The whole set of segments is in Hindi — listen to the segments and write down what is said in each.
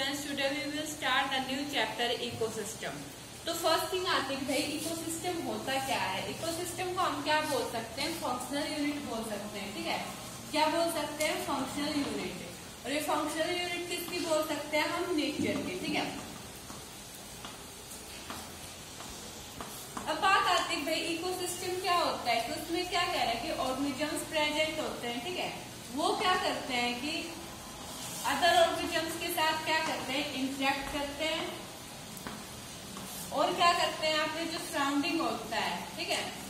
Students today we will start a new chapter ecosystem तो फ़र्स्ट थिंग आती है भाई इकोसिस्टम होता क्या है? इकोसिस्टम को हम क्या बोल सकते हैं? फंक्शनल यूनिट बोल सकते हैं, ठीक है? क्या बोल सकते हैं? फंक्शनल यूनिट और ये फंक्शनल यूनिट किसकी बोल सकते हैं? हम नेचर की, ठीक है? अब बात आती है भाई इकोसिस्टम क्या होता है? तो उसमें क्या कह रहा है कि ऑर्गेनिजम्स प्रेजेंट होते हैं, ठीक है? वो क्या करते हैं कि अदर ऑर्गेनिजम्स के साथ क्या करते हैं? इंटरेक्ट करते हैं। और क्या करते हैं? आपने जो सराउंडिंग होता है, ठीक है?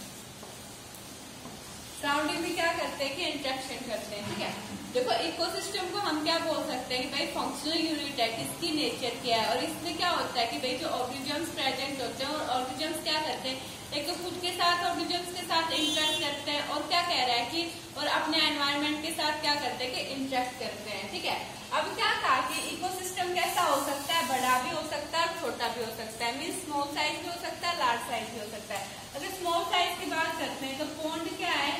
सराउंडिंग में क्या करते हैं कि इंटरेक्शन करते हैं, ठीक है? देखो इकोसिस्टम को हम क्या बोल सकते हैं कि भाई फंक्शनल यूनिट है, किसकी नेचर क्या है? और इसमें क्या होता है कि भाई जो ऑर्गेनिजम्स प्रेजेंट होते हैं, और ऑर्गेनिजम्स क्या करते हैं? एक तो खुद के साथ ऑर्गेनिजम्स के साथ इंटरेक्ट करते हैं, और क्या कह रहा है कि, और अपने एनवायरमेंट के साथ क्या करते हैं कि इंटरेक्ट करते हैं, ठीक है? अब क्या कहा कि इकोसिस्टम कैसा हो सकता है? बड़ा भी हो सकता है छोटा भी हो सकता है। मीन स्मॉल साइज़ भी हो सकता है लार्ज साइज़ भी हो सकता है। अगर स्मॉल साइज़ की बात करते हैं तो पोन्ड क्या है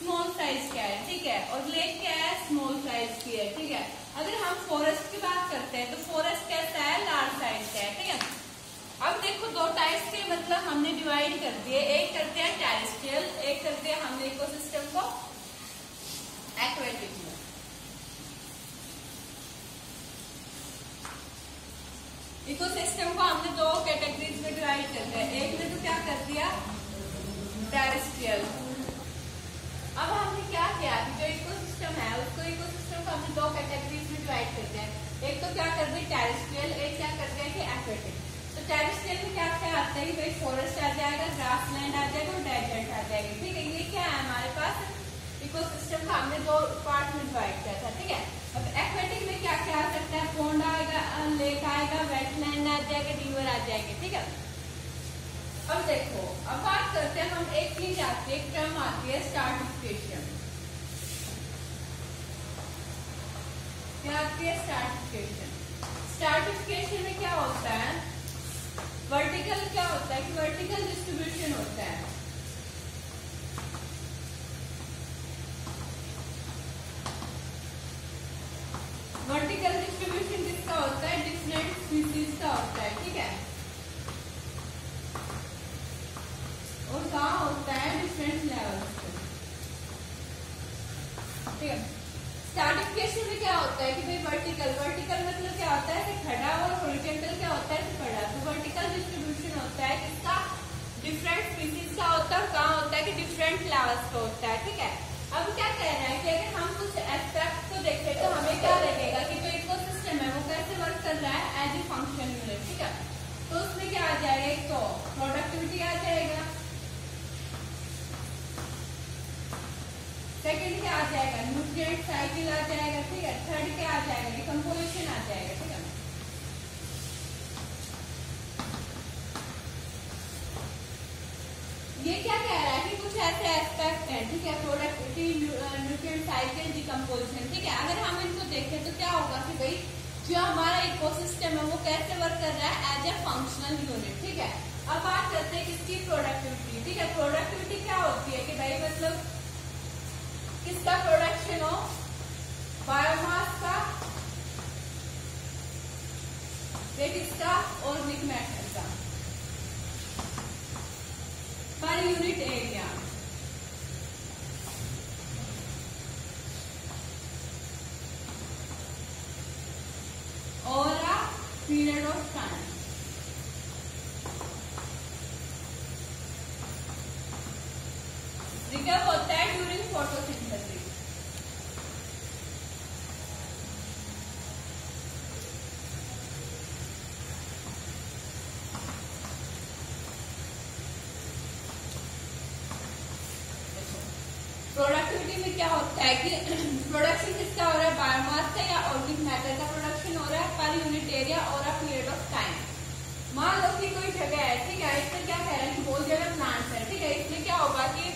स्मॉल साइज़ क्या है, ठीक है? और लेक क्या है? स्मॉल साइज़ की है, ठीक है? अगर हम फॉरेस्ट की बात करते हैं तो फॉरेस्ट कैसा है? लार्ज साइज़ का है, ठीक है? अब देखो, दो टाइप्स के मतलब हमने डिवाइड कर दिए। एक करते हैं टेरिस्ट्रियल एक करते हैं हमने इकोसिस्टम को एक्वेटिक में। इकोसिस्टम को हमने दो कैटेगरीज में डिवाइड कर दिया एक में तो क्या कर दिया टेरेस्ट्रियल अब हमने क्या किया कि जो इकोसिस्टम है उसको इकोसिस्टम को हमने दो कैटेगरीज में डिवाइड कर दिया एक तो क्या कर दी टेरेस्ट्रियल एक क्या कर दिया कि एक्वेटिक तो टेरेस्ट्रियल में क्या क्या आता है भाई फॉरेस्ट आ जाएगा ग्रास लैंड आ जाएगा और डेजर्ट आ जाएगा। ठीक है, ये क्या है हमारे पास? इकोसिस्टम का हमने दो पार्ट में डिवाइड किया था, ठीक है? अब एक्वेटिक में क्या क्या आ सकता है? पोन्ड आएगा लेक आएगा वेटलैंड आ जाएगा रिवर आ जाएगा, ठीक है? अब देखो, अब बात करते हैं हम एक चीज़ आती है टर्म आती है स्टार्टिफिकेशन क्या आती है स्टार्टिफिकेशन स्टार्टिफिकेशन में क्या होता है? वर्टिकल क्या होता है कि वर्टिकल डिस्ट्रीब्यूशन होता है। वर्टिकल डिस्ट्रीब्यूशन किसका होता है? डिफरेंट स्पीसीज का होता है, ठीक है? और कहा होता है डिफरेंट लेवल्स पे। ठीक है? स्टार्टिफिकेशन में क्या होता है कि भाई वर्टिकल वर्टिकल मतलब क्या होता है कि खड़ा और हॉरिजॉन्टल क्या होता है कि खड़ा तो वर्टिकल डिस्ट्रीब्यूशन होता है किसका? डिफरेंट स्पीसीज का होता है कहा होता है कि डिफरेंट लेवल्स का होता है, ठीक है? अब क्या कह रहा है कि अगर हम कुछ एस्पेक्ट को देखें तो हमें क्या लगेगा कि जो इको सिस्टम है वो कैसे वर्क कर रहा है एज ए फ़ंक्शन यूनिट ठीक है? तो उसमें क्या आ जाएगा एक तो प्रोडक्टिविटी आ जाएगा सेकंड क्या आ जाएगा न्यूट्रिएंट साइकिल आ जाएगा, ठीक है? थर्ड क्या आ जाएगा डिकम्पोजिशन आ जाएगा, ठीक है? ये क्या कह रहा है कि कुछ ऐसे एस्पेक्ट हैं, ठीक है? प्रोडक्टिविटी न्यूट्रिएंट साइकिल डिकम्पोजिशन ठीक है? अगर हम इनको देखें तो क्या होगा कि भाई, जो हमारा इकोसिस्टम है, वो कैसे वर्क कर रहा है एज ए फंक्शनल यूनिट ठीक है? अब बात करते हैं किसकी प्रोडक्टिविटी ठीक है? प्रोडक्टिविटी क्या होती है कि भाई मतलब किसका प्रोडक्शन ऑफ़ बायोमास का किसका ऑर्गेनिक मैटर का पर यूनिट एरिया और a period of time कब होता है ड्यूरिंग फोटोसिंथेसिस प्रोडक्टिविटी में क्या होता है कि प्रोडक्शन किसका हो रहा है? बायोमास का या ऑर्गेनिक मैटर का प्रोडक्शन हो रहा है? पर यूनिट एरिया और अ पीरियड ऑफ़ टाइम मान लो कि कोई जगह है, ठीक है? इसमें क्या कह रहा है? बहुत जगह प्लांट्स है, ठीक है? इसमें क्या होगा कि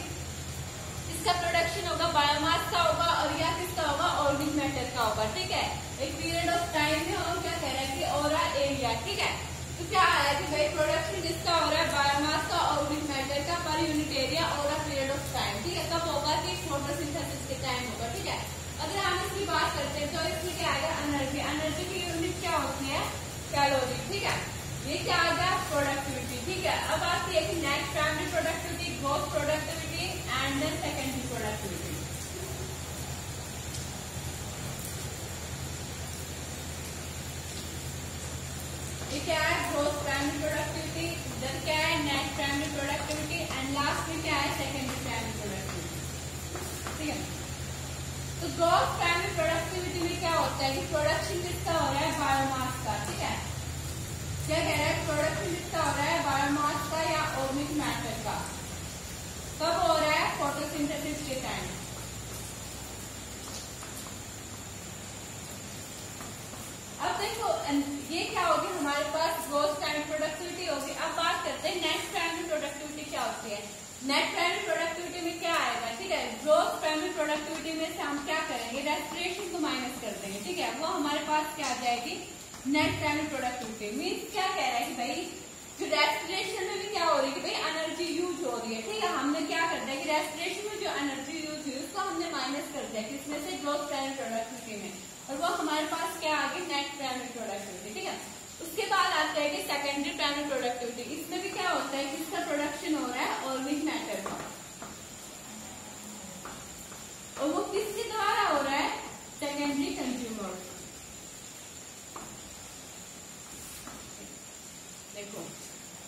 इसका प्रोडक्शन होगा? बायोमास का होगा और या किसका होगा? ऑर्गेनिक मैटर का होगा, ठीक है? एक पीरियड ऑफ़ टाइम में और क्या कह रहा है कि और एरिया ठीक है? तो क्या है कि भाई प्रोडक्शन किसका हो रहा है बायोमास का ऑर्गेनिक मैटर का पर यूनिट एरिया और पीरियड ऑफ़ टाइम ठीक है? कब होगा कि फोटोसिंथेसिस के टाइम होगा, ठीक है? अगर हम इसकी बात करते हैं तो इसमें क्या आएगा एनर्जी एनर्जी की यूनिट क्या होती है? कैलोरी ठीक है? ये क्या आ गया प्रोडक्टिविटी ठीक है? अब आती है कि next primary productivity growth productivity and then secondary productivity ये क्या है? ग्रोथ प्राइमरी प्रोडक्टिविटी देन क्या है? Net primary productivity and last में क्या है? सेकेंडरी प्राइमरी प्रोडक्टिविटी ठीक है? तो ग्रोथ प्राइमरी प्रोडक्टिविटी में क्या होता है कि प्रोडक्शन किसका हो रहा है? बायोमास का, ठीक है? क्या कह रहा है? प्रोडक्शन किसका हो रहा है? बायोमास का या ओमिक मैटर का? कब हो रहा है? फोटोसिंथेसिस के टाइम अब देखो ये क्या होगी हमारे पास ग्रोथ प्राइमरी प्रोडक्टिविटी होगी अब बात करते हैं नेट प्राइमरी प्रोडक्टिविटी क्या होती है नेट प्राइमरी प्रोडक्टिविटी में क्या आएगा? ठीक है? ग्रोथ प्राइमरी प्रोडक्टिविटी में से हम क्या करेंगे? रेस्पिरेशन को माइनस कर देंगे, ठीक है? वो हमारे पास क्या आ जाएगी? नेट प्राइमरी प्रोडक्टिविटी मीन्स क्या कह रहा है कि भाई, जो रेस्पिरेशन में भी क्या हो रही है भाई एनर्जी यूज़ हो रही है, ठीक है? हमने क्या कर दिया कि रेस्पिरेशन में जो एनर्जी यूज़ हुई, उसको हमने माइनस कर दिया किसमें से ग्रोथ प्राइमरी प्रोडक्टिविटी में। और वो हमारे पास क्या आ गई? नेट प्राइमरी प्रोडक्टिविटी ठीक है? उसके बाद आता है कि सेकेंडरी प्राइमरी प्रोडक्टिविटी इसमें भी क्या होता है किसका प्रोडक्शन हो रहा है ऑर्गेनिक मैटर का और वो किसके द्वारा हो रहा है सेकेंडरी कंज्यूमर देखो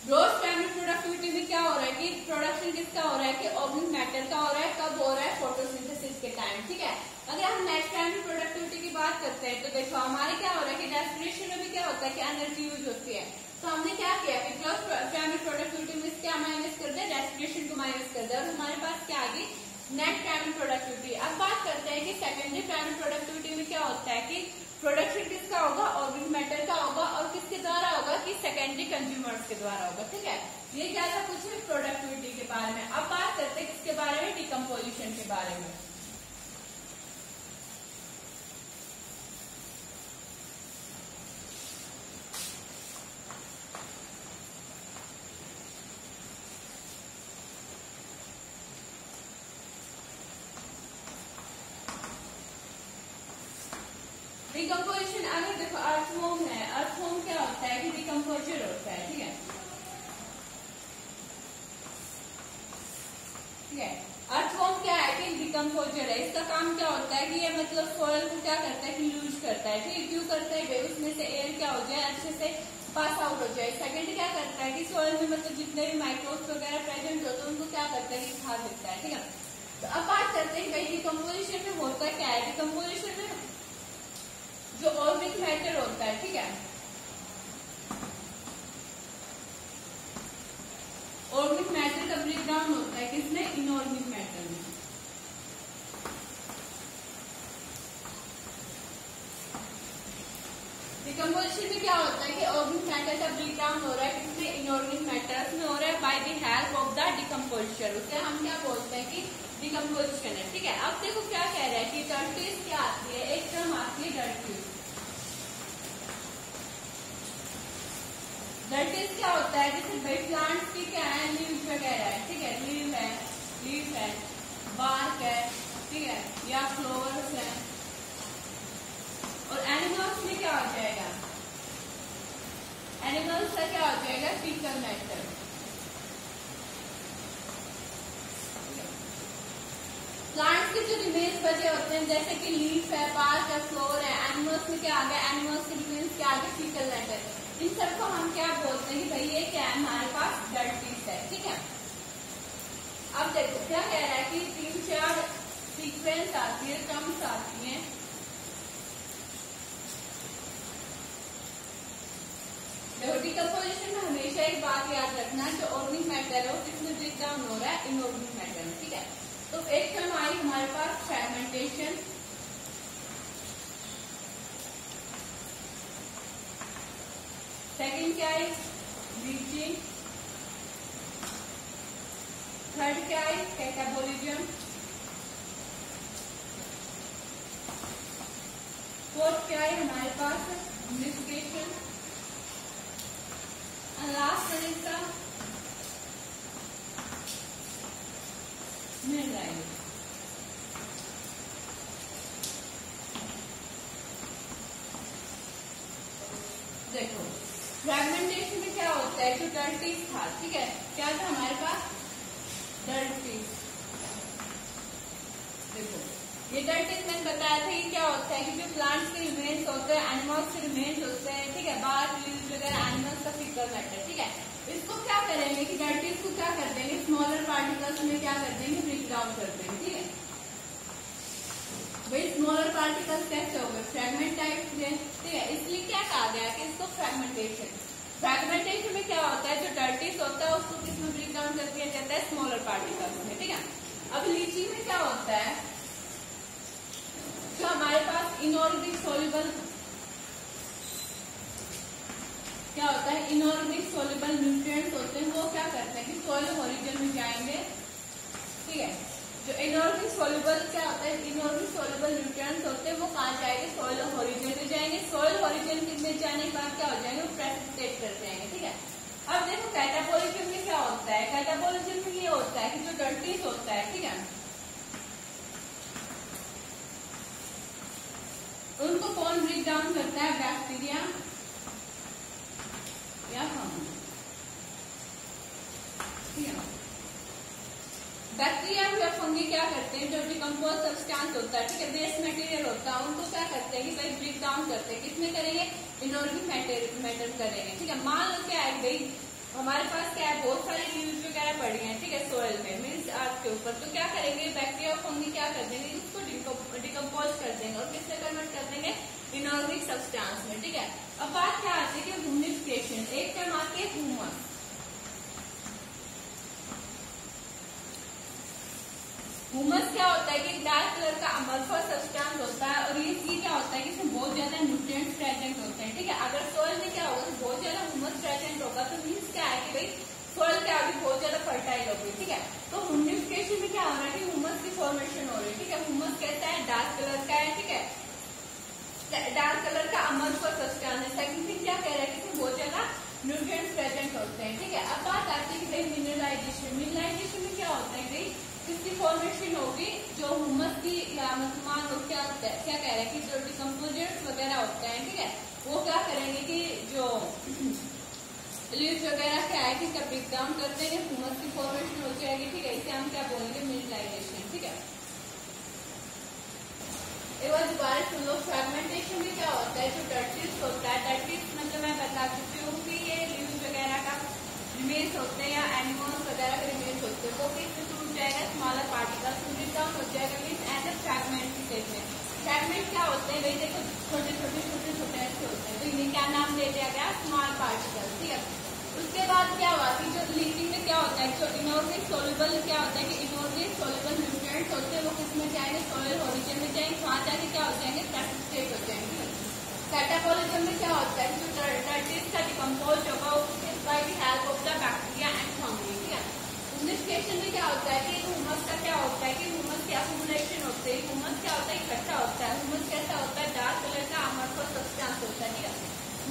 ग्रोथ प्राइमरी प्रोडक्टिविटी में क्या हो रहा है कि प्रोडक्शन किसका हो रहा है कि ऑर्गेनिक मैटर का हो रहा है कब हो रहा है फोटोसिंथेसिस के टाइम ठीक है? अगर हम नेक्स्ट टाइम प्राइमरी प्रोडक्टिविटी की बात करते हैं तो देखो हमारे क्या हो रहा है कि डेस्टिनेशन में भी क्या होता है कि एनर्जी यूज़ होती है। तो हमने क्या किया कि ग्रोथ प्राइमरी प्रोडक्टिविटी में क्या माइनस कर दिया रेस्पिरेशन को माइनस कर दिया। और हमारे पास क्या आ गई? नेट प्राइमरी प्रोडक्टिविटी अब बात करते हैं कि सेकेंडरी प्राइमरी प्रोडक्टिविटी में क्या होता है कि प्रोडक्शन किसका होगा? ऑर्गेनिक मैटर का होगा। और किसके द्वारा होगा कि सेकेंडरी कंज्यूमर्स के द्वारा होगा। ठीक है? ये क्या था? कुछ प्रोडक्टिविटी के बारे में। अब बात करते हैं किसके बारे में? डिकम्पोजिशन के बारे में। डिकम्पोजिशन अगर देखो अर्थवोम है अर्थवोम क्या होता है कि डिकम्पोजर होता है, ठीक है? ठीक है? अर्थवोम क्या है कि डिकम्पोजर है? इसका काम क्या होता है कि ये मतलब सॉइल को क्या करता है कि लूज करता है, ठीक? है क्यों करता है उसमें से एयर क्या हो जाए, अच्छे से पास आउट हो जाए। सेकंड क्या करता है कि सॉइल में मतलब जितने भी माइक्रोब्स वगैरह प्रेजेंट होते हैं, उनको क्या करता है कि खा देता है, ठीक है? तो अब बात करते हैं भाई डिकम्पोजिशन में होता क्या है? डिकम्पोजिशन में जो ऑर्बिक मैटर होता है ठीक है ऑर्बिक मैटर का ब्रेक डाउन होता है किसमें इनऑर्बिक मैटर में डिकम्पोजिशन में क्या होता है कि ऑर्बिक मैटर का ब्रेक डाउन हो रहा है किसमें इनऑर्बिक मैटर में हो रहा है by the help of the decomposition उसे हम क्या बोलते हैं कि डिकम्पोजिशन है, ठीक है? अब देखो क्या कह रहा है कि डर्टीज क्या आती है, एक टर्म आती है डर्टीज डर्टीज क्या होता है? जैसे भाई प्लांट्स की क्या है? लीव्स वगैरह है, ठीक है? लीव है लीफ है बार्क है, ठीक है? या फ्लोवर्स है। और एनिमल्स में क्या हो जाएगा? एनिमल्स का क्या हो जाएगा? फीकल मैटर प्लांट्स के जो रिमेन्स बचे होते हैं, जैसे कि लीफ है पार्क है फ्लोर है एनिमल्स में क्या आ गया एनिमल्स के रिमेन्स क्या आ फीकल मैटर इन सबको हम क्या बोलते हैं भाई ये क्या है? हमारे पास ब्लड पीस है, ठीक है? अब देखो, क्या कह रहा है कि तीन चार सीक्वेंस आती है टर्म्स आती हैं। डिकम्पोजिशन में हमेशा एक बात याद रखना, जो ऑर्गेनिक मैटर है, वो किसमें ब्रेक डाउन हो रहा है इनऑर्गेनिक मैटर ठीक है? तो एक टर्म आई, हमारे पास फ्रेगमेंटेशन सेकंड क्या है? ब्लीचिंग थर्ड क्या है? कैटाबोलिज्म फोर्थ क्या है? हमारे पास इन्वेस्टिगेशन लास्ट इसका मिल जाएगी देखो फ्रेगमेंटेशन में क्या होता है? जो डर्टीज था, ठीक है? क्या था हमारे पास? डर्टीज देखो, ये डर्टीज मैंने बताया था कि क्या होता है कि जो प्लांट्स के रिमेन्स होते हैं एनिमल्स के रिमेन्स होते हैं, ठीक है? बाहर वगैरह एनिमल्स का फिकर मैटर ठीक है? इसको क्या करेंगे कि डर्टीज को क्या कर देंगे? स्मॉलर पार्टिकल्स में क्या कर देंगे? ब्रेक डाउन कर देंगे, ठीक है? भाई स्मॉलर पार्टिकल्स कैसे हो गए फ्रेगमेंट टाइप ठीक है इसलिए क्या कहा गया कि इसको फ्रेगमेंटेशन में क्या होता है? जो डर्टीज होता है उसको किसमें डाउन कर दिया? जाता है स्मॉलर पार्टिकल्स में, ठीक है? अब लीची में क्या होता है? जो हमारे पास इनऑर्गेनिक सोल्यूबल क्या होता है? इनऑर्गेनिक सोल्यूबल न्यूट्रिएंट्स होते हैं, वो क्या करते हैं कि सोयल ओरिजिन में जाएँगे, ठीक है? जो इनऑर्गेनिक सोल्यूबल क्या होता है? इनऑर्गेनिक सोल्यूबल न्यूट्रिएंट्स होते हैं, वो कहाँ जाएँगे? सॉइल ओरिजिन में जाएँगे। सॉइल ओरिजिन में जाने के बाद क्या हो जाएँगे? वो करते हैं, ठीक है? अब देखो कैटाबोलिज्म में क्या होता है? कैटाबोलिज्म में ये होता है कि जो डर्टीज होता है, ठीक है उनको कौन ब्रेक डाउन करता है बैक्टीरिया या फंगस ठीक है बैक्टीरिया या फंगी क्या करते हैं जो डिकम्पोज सब्सटेंस होता है ठीक है वेस्ट मटेरियल होता है उनको क्या करते हैं कि भाई ब्रेक डाउन करते हैं किसमें करेंगे इनऑर्गेनिक करेंगे ठीक है, मान लो क्या है भाई, हमारे पास क्या है, बहुत सारी न्यूज़ वगैरह पड़ी हैं, ठीक है सोयल में मीन्स अर्थ के ऊपर। तो क्या करेंगे बैक्टीरिया और फंगी क्या कर देंगे, उसको डिकम्पोज कर देंगे और किससे कन्वर्ट कर देंगे? इनऑर्गेनिक सब्सटेंस में, ठीक है। अब बात क्या आती है कि ह्यूमिफिकेशन एक टर्म आती है ह्यूमस हुमस क्या होता है कि डार्क कलर का अमल्फा सब्सटेंस होता है और ये चीज़ क्या होता है कि इसमें बहुत ज़्यादा न्यूट्रिएंट्स प्रेजेंट होते हैं, ठीक है? अगर सोयल में क्या होगा तो बहुत ज़्यादा हुमस प्रेजेंट होगा तो मीन्स क्या है कि भाई सोयल क्या होगी बहुत ज़्यादा फर्टाइल होगी, ठीक है? तो ह्यूमिफिकेशन में क्या हो रहा है कि हुमस की फॉर्मेशन हो रही है, ठीक है? हुमस कैसा है? डार्क कलर का है, ठीक है? डार्क कलर का अमल्फा सब्सटेंस है। सेकंड थिंग क्या कह रहा है कि बहुत ज़्यादा न्यूट्रिएंट्स फॉर्मेशन होगी, जो हुमस की या मुसलमान लोग क्या होता है क्या कह रहे हैं कि जो डिकम्पोजिट्स वगैरह होते हैं, ठीक है? वो क्या करेंगे कि जो लीव्स वगैरह क्या है कि इसका ब्रेक डाउन कर देंगे हुमस की फॉर्मेशन हो जाएगी, ठीक है? इसे हम क्या बोलेंगे? मिनरलाइजेशन ठीक है? एक बार दोबारा सुन लो फ्रेगमेंटेशन में क्या होता है? जो डर्टिस होता है डर्टिस मतलब मैं बता चुकी हूँ कि ये लीव्स वगैरह का रिमेन्स होते हैं या एनिमल्स वगैरह के रिमेन्स होते हैं। वो भी इसमें टूट जाएगा स्मॉलर पार्टिकल ब्रेक डाउन हो जाएगा मीन एज ए फ्रैगमेंट की स्टेज में फ्रैगमेंट क्या होते हैं? वही देखो, छोटे छोटे छोटे छोटे ऐसे होते हैं। तो इन्हें क्या नाम दे दिया गया? स्मॉल पार्टिकल ठीक है? उसके बाद क्या हुआ कि जो लीचिंग में क्या होता है? जो इनोर्गिक सोलेबल क्या होता है कि इनोर्गिक सोलेबल न्यूट्रिएंट्स होते हैं, वो किसमें जाएँगे? सोयल ओरिजिन में जाएँगे। वहाँ जाके क्या हो जाएँगे? कैटाबोलिज्म में क्या होता है? जो डर्टिस का डिकम्पोज होगा उसके by the help of the bacteria and fungi ठीक है? ह्यूमिफिकेशन में क्या होता है कि ह्यूमस का क्या होता है कि ह्यूमस की अकुमुलेशन होते हैं? ह्यूमस क्या होता है? इकट्ठा होता है। ह्यूमस कैसा होता है? डार्क कलर का अमरफल सब्सटेंस होता है, ठीक है?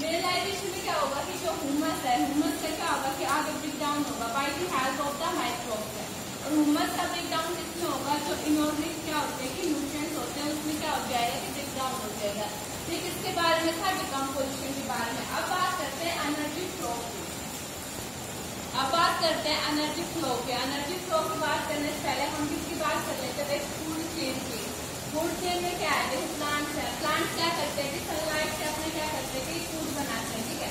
मिनरलाइजेशन में क्या होगा कि जो ह्यूमस है ह्यूमस का क्या होगा कि आगे ब्रेक डाउन होगा by the help of the microbes है। और ह्यूमस का ब्रेक डाउन किसमें होगा? जो इनऑर्गेनिक क्या होते हैं कि न्यूट्रिएंट्स होते हैं, उसमें क्या हो जाएगा कि ब्रेक डाउन हो जाएगा। ठीक, इसके बारे में था डिकम्पोजिशन के बारे में। अब बात करते हैं एनर्जी फ्लो की। अब बात करते हैं एनर्जी फ्लो की। एनर्जी फ्लो की बात करने से पहले हम किसकी बात कर लेते हैं फ़ूड चेन की। फ़ूड चेन में क्या है? जैसे प्लांट्स है। प्लांट्स क्या करते हैं कि सनलाइट से अपने क्या करते हैं कि फ़ूड बनाते हैं, ठीक है?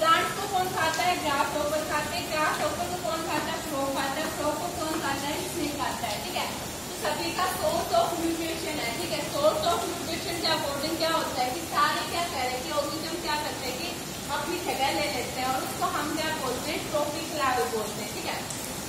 प्लांट्स को कौन खाता है? ग्रास ओपर खाते हैं ग्रास ओपर को कौन खाता है? फ्लो खाता है। फ्लो को कौन खाता है? स्नेक खाता है, ठीक है? तो सभी का सोर्स ऑफ़ न्यूट्रिशन है, ठीक है? सोर्स ऑफ़ न्यूट्रिशन के अकॉर्डिंग क्या होता है कि सारे क्या कह रहे हैं कि ऑक्सीजन क्या करते हैं अपनी जगह ले लेते हैं और उसको हम क्या बोलते हैं? ट्रोपिक लेवल बोलते हैं, ठीक है?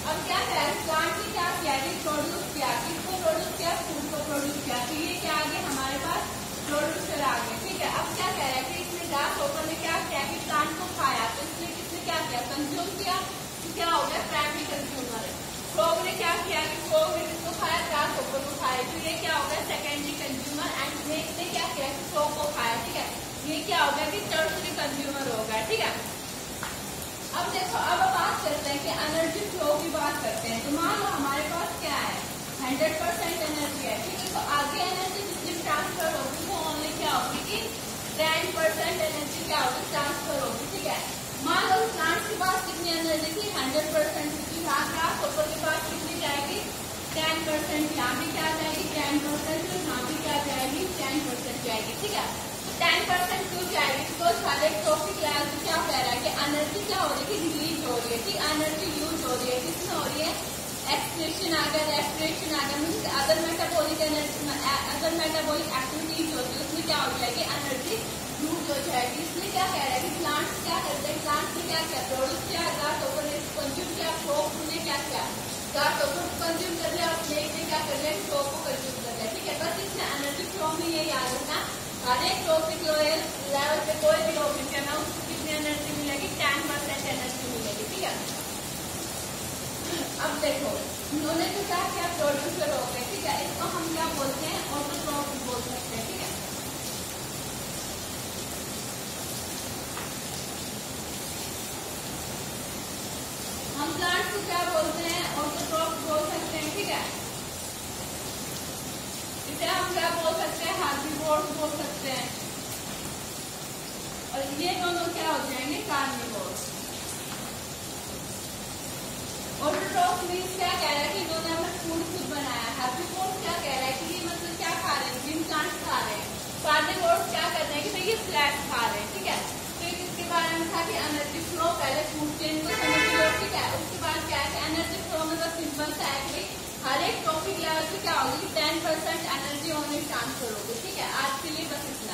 अब क्या है? प्लांट ने क्या किया? प्रोड्यूस किया, किसको प्रोड्यूस किया? फ़ूड को प्रोड्यूस किया। तो ये क्या आ गया? हमारे पास प्रोड्यूसर आ ठीक है? अब क्या कह रहा है कि इसने डार्क ओपन ने क्या किया? कि प्लांट को खाया। तो इसने किसने क्या किया? कंज्यूम किया। तो क्या हो गया? प्राइमरी कंज्यूमर फ्रॉग ने क्या किया कि फ्रॉग ने किसको खाया? डार्क ओपन को खाया। तो ये क्या हो गया? सेकेंडरी कंज्यूमर एंड ने क्या किया फ्रॉग को खाया, ठीक है? ये क्या होगा कि टर्सरी कंज्यूमर होगा ठीक है? अब देखो, अब बात करते हैं कि एनर्जी फ्लो की बात करते हैं। तो मान लो हमारे पास क्या है? हंड्रेड परसेंट एनर्जी है, ठीक है? तो आगे एनर्जी जितनी ट्रांसफ़र होगी, वो ओनली क्या होगी कि टेन परसेंट एनर्जी क्या होगी? ट्रांसफ़र होगी, ठीक है? मान लो प्लांट के पास कितनी एनर्जी थी? हंड्रेड परसेंट जितनी यहाँ रहा ऊपर के पास कितनी जाएगी? टेन परसेंट यहाँ भी क्या जाएगी? टेन परसेंट एनर्जी क्या हो रही है? कि रिलीज़ हो रही है ठीक एनर्जी यूज़ हो रही है, किसमें हो रही है? एक्सप्रेशन आ गया रेस्पिरेशन आ गया mean other metabolic energy other metabolic activities होती है, उसमें क्या हो जाएगी एनर्जी यूज़ हो जाएगी। इसमें क्या कह रहा है कि प्लांट्स क्या करते हैं? प्लांट्स ने क्या क्या प्रोड्यूस किया गार्ड ओपन कंज्यूम किया फ्रोक ने क्या किया? गार्ड ओपन कंज्यूम कर लिया और प्लेट ने क्या कर लिया? फ्रोक को कंज्यूम कर लिया, ठीक है? बस इसमें एनर्जी फ्लो में ये याद रखना हर एक टॉपिक लेवल पे कोई भी टॉपिक है ना उसको कितनी एनर्जी मिलेगी? टेन परसेंट एनर्जी मिलेगी, ठीक है? अब देखो, उन्होंने तो क्या क्या? प्रोड्यूसर हो गए ठीक है? इसको हम क्या बोलते हैं? ऑटोट्रॉप बोल सकते हैं, ठीक है? हम प्लांट को क्या बोलते हैं? ऑटोट्रॉप बोल सकते हैं, ठीक है? इसे हम क्या बोल सकते हैं? हार्बीवोर्स बोल सकते हैं। और ये दोनों क्या हो जाएँगे? कार्निवोर्स ऑटोट्रॉप मीन्स क्या कह रहा है कि इन्होंने हमें फ़ूड खुद बनाया हार्बीवोर्स क्या कह रहा है कि ये मतलब क्या खा रहे हैं? ग्रीन प्लांट्स खा रहे हैं। कार्निवोर्स क्या कर रहे हैं कि भाई ये फ्लैट खा रहे हैं, ठीक है? तो इसके बारे में था कि एनर्जी फ्लो पहले फ़ूड चेन को समझ लो, ठीक है? उसके बाद क्या है एनर्जी फ्लो में बस सिंपल सा है हर एक टॉपिक लेवल पे क्या होगी टेन परसेंट एनर्जी होने ट्रांसफ़र होगी, ठीक है? आज के लिए बस इतना